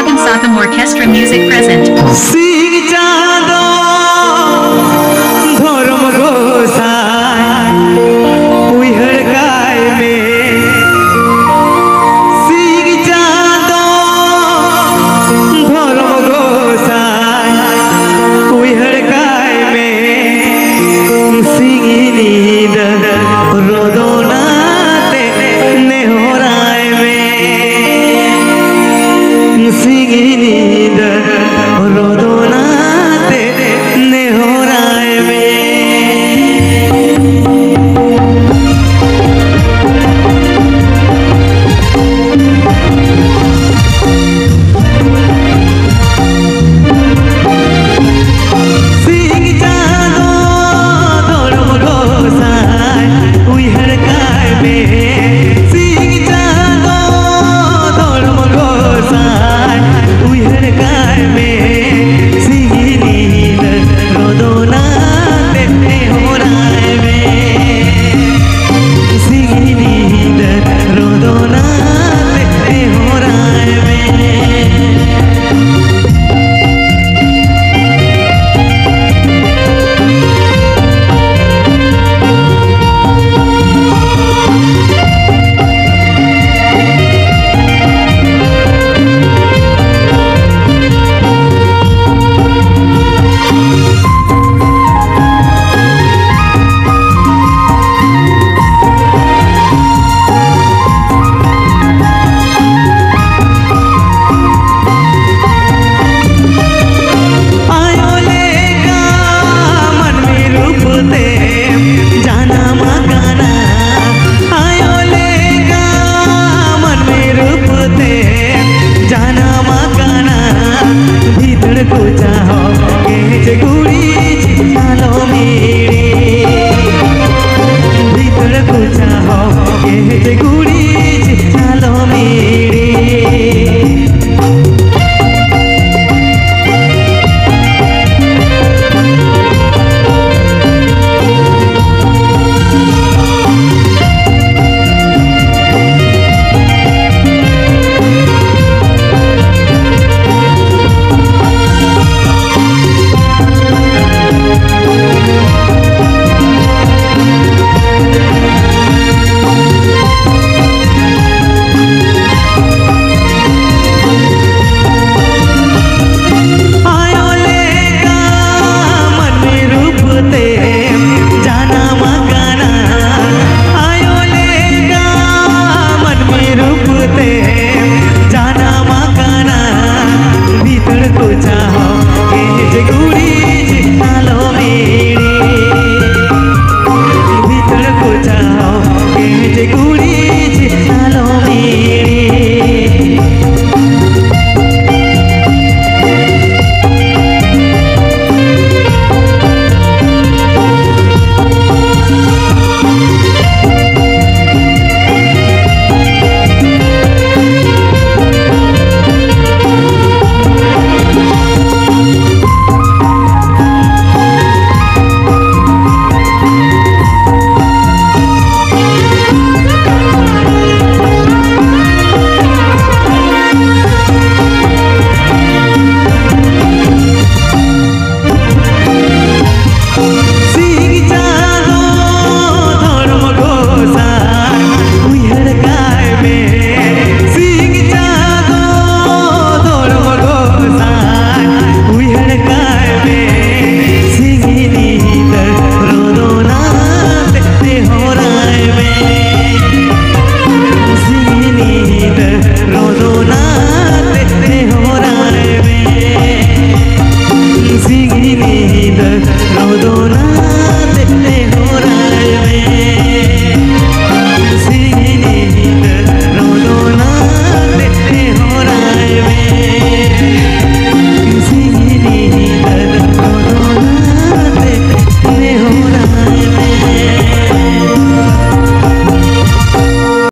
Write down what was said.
Ragam Sakam Orchestra music present.